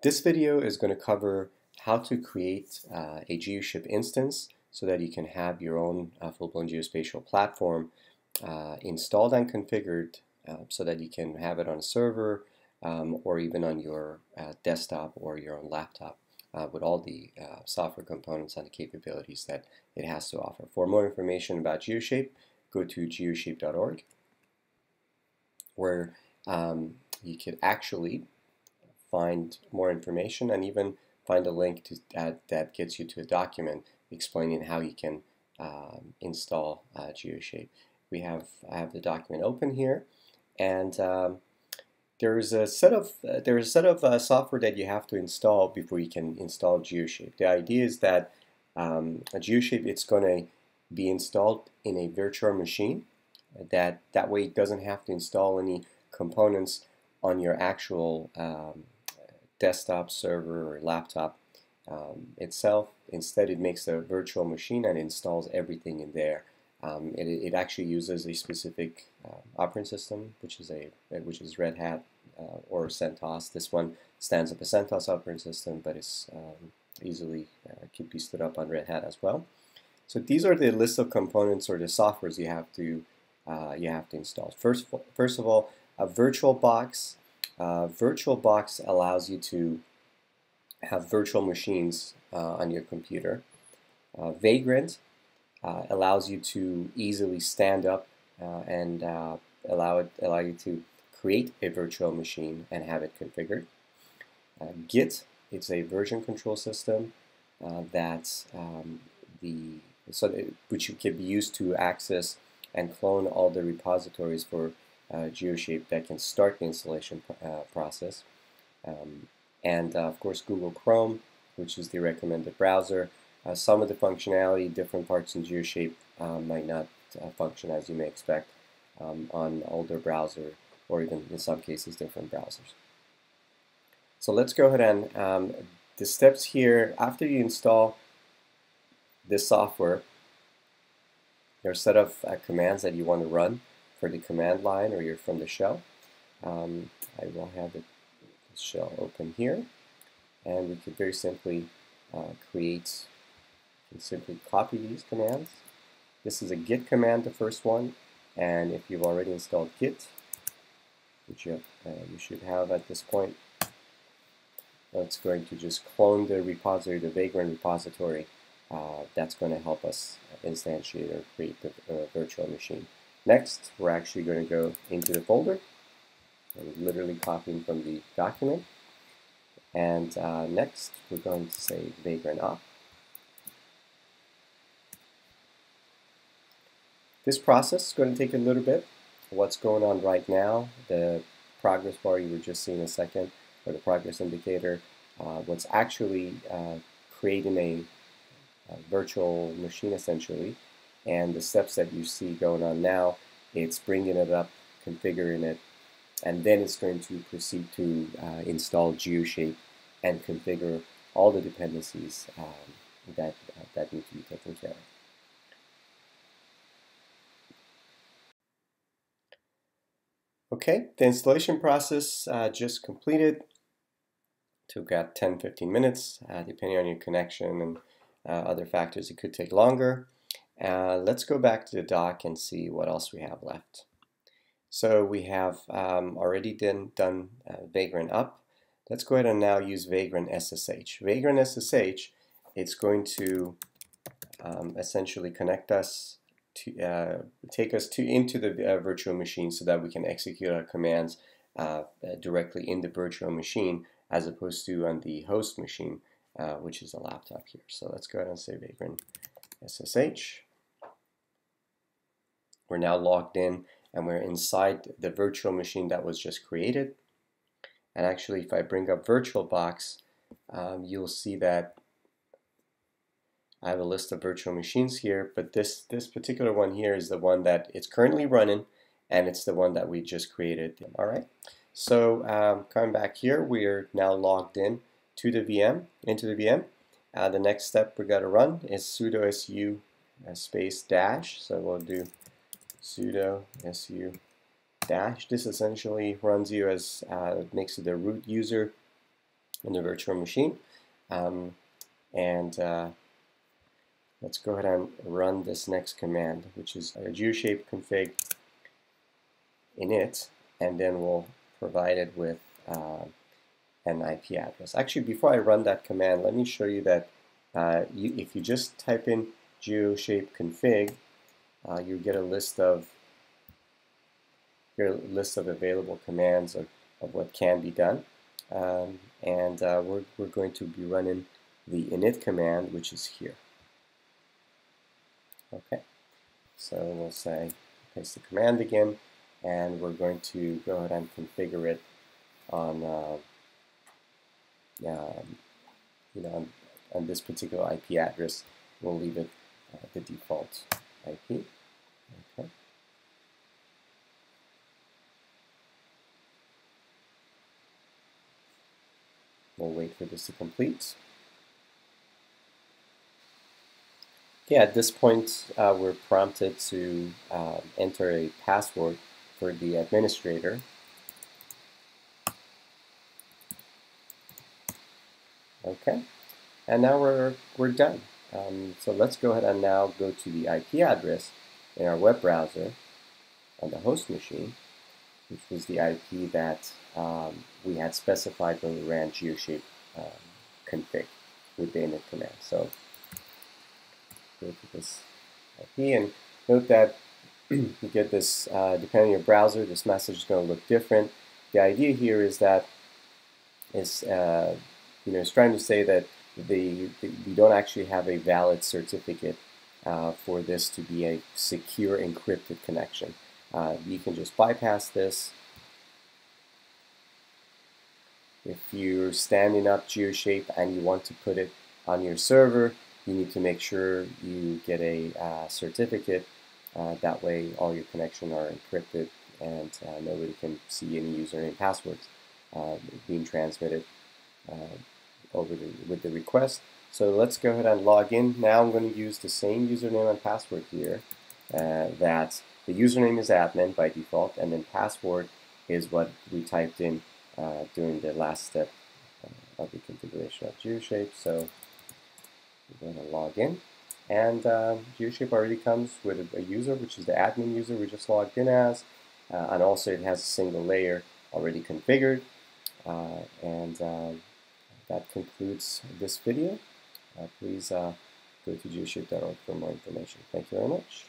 This video is going to cover how to create uh, a GeoShape instance so that you can have your own uh, full-blown geospatial platform uh, installed and configured uh, so that you can have it on a server um, or even on your uh, desktop or your own laptop uh, with all the software components and the capabilities that it has to offer. For more information about GeoShape, go to geoshape.org where um, you could actually find more information and even find a link to, that, that gets you to a document explaining how you can um, install uh, GeoShape. We have I have the document open here, and um, there's a set of uh, there's a set of uh, software that you have to install before you can install GeoShape. The idea is that um, a GeoShape it's going to be installed in a virtual machine. That that way it doesn't have to install any components on your actual um, desktop server or laptop um, itself. Instead, it makes a virtual machine and installs everything in there. Um, it, it, actually uses a specific uh, operating system, which is a which is Red Hat uh, or CentOS. This one stands up a CentOS operating system, but it's um, easily uh, can be stood up on Red Hat as well. So these are the list of components or the softwares you have to uh, you have to install. First, first of all, a VirtualBox uh, VirtualBox allows you to have virtual machines uh, on your computer. Uh, Vagrant uh, allows you to easily stand up uh, and uh, allow it allow you to create a virtual machine and have it configured. Git it's a version control system that um, the so that, which you can be used to access and clone all the repositories for GeoShape that can start the installation uh, process. Um, and uh, of course Google Chrome, which is the recommended browser. some of the functionality, different parts in GeoShape might not function as you may expect um, on older browser or even in some cases different browsers. So let's go ahead and um, the steps here, after you install this software, there are a set of uh, commands that you want to run for the command line or you're from the shell. Um, I will have the shell open here and we can very simply uh, create, can simply copy these commands. This is a git command, the first one, and if you've already installed git, which you, uh, you should have at this point, it's going to just clone the repository, the Vagrant repository. Uh, that's going to help us instantiate or create the uh, virtual machine. Next, we're actually going to go into the folder. I'm literally copying from the document. And uh, next, we're going to say vagrant up. This process is going to take a little bit. What's going on right now, the progress bar you were just seeing a second, or the progress indicator, uh, what's actually uh, creating a, a virtual machine essentially and the steps that you see going on now, it's bringing it up, configuring it, and then it's going to proceed to uh, install GeoShape and configure all the dependencies um, that, uh, that need to be taken care of. Okay, the installation process uh, just completed. Took about 10-15 minutes, uh, depending on your connection and uh, other factors, it could take longer. Uh, let's go back to the doc and see what else we have left. So we have um, already done, done uh, Vagrant up. Let's go ahead and now use Vagrant SSH. Vagrant SSH, it's going to um, essentially connect us to uh, take us to into the uh, virtual machine so that we can execute our commands uh, directly in the virtual machine as opposed to on the host machine, uh, which is a laptop here. So let's go ahead and say Vagrant SSH. We're now logged in and we're inside the virtual machine that was just created. And actually, if I bring up VirtualBox, um, you'll see that I have a list of virtual machines here, but this, this particular one here is the one that it's currently running, and it's the one that we just created. All right, so um, coming back here, we are now logged in to the VM, into the VM. Uh, the next step we got to run is sudo su uh, space dash, so we'll do sudo su dash. This essentially runs you as uh, makes you the root user in the virtual machine. Um, and uh, let's go ahead and run this next command, which is a geoshape config init, and then we'll provide it with uh, an IP address. Actually, before I run that command, let me show you that uh, you, if you just type in geoshape config, uh, you get a list of your list of available commands of, of what can be done. Um, and uh, we're, we're going to be running the init command, which is here. Okay, so we'll say paste the command again, and we're going to go ahead and configure it on, uh, um, you know, on, on, this particular IP address. We'll leave it uh, the default IP. Okay. We'll wait for this to complete. Yeah, at this point, uh, we're prompted to uh, enter a password for the administrator. Okay, and now we're, we're done. Um, so let's go ahead and now go to the IP address in our web browser on the host machine, which was the IP that um, we had specified when we ran geoshape um, config with the init command. So go to this IP and note that you get this, uh, depending on your browser, this message is going to look different. The idea here is that is uh, you know, it's trying to say that the, the, we don't actually have a valid certificate uh, for this to be a secure encrypted connection. Uh, you can just bypass this. If you're standing up GeoShape and you want to put it on your server, you need to make sure you get a uh, certificate. Uh, that way all your connections are encrypted and uh, nobody can see any username passwords uh, being transmitted over the, with the request. So let's go ahead and log in. Now I'm going to use the same username and password here. Uh, that the username is admin by default, and then password is what we typed in uh, during the last step of the configuration of GeoShape. So we're going to log in. And uh, GeoShape already comes with a, a, user, which is the admin user we just logged in as. Uh, and also it has a single layer already configured. Uh, and um, that concludes this video. Uh, please uh, go to geoshape.org for more information. Thank you very much.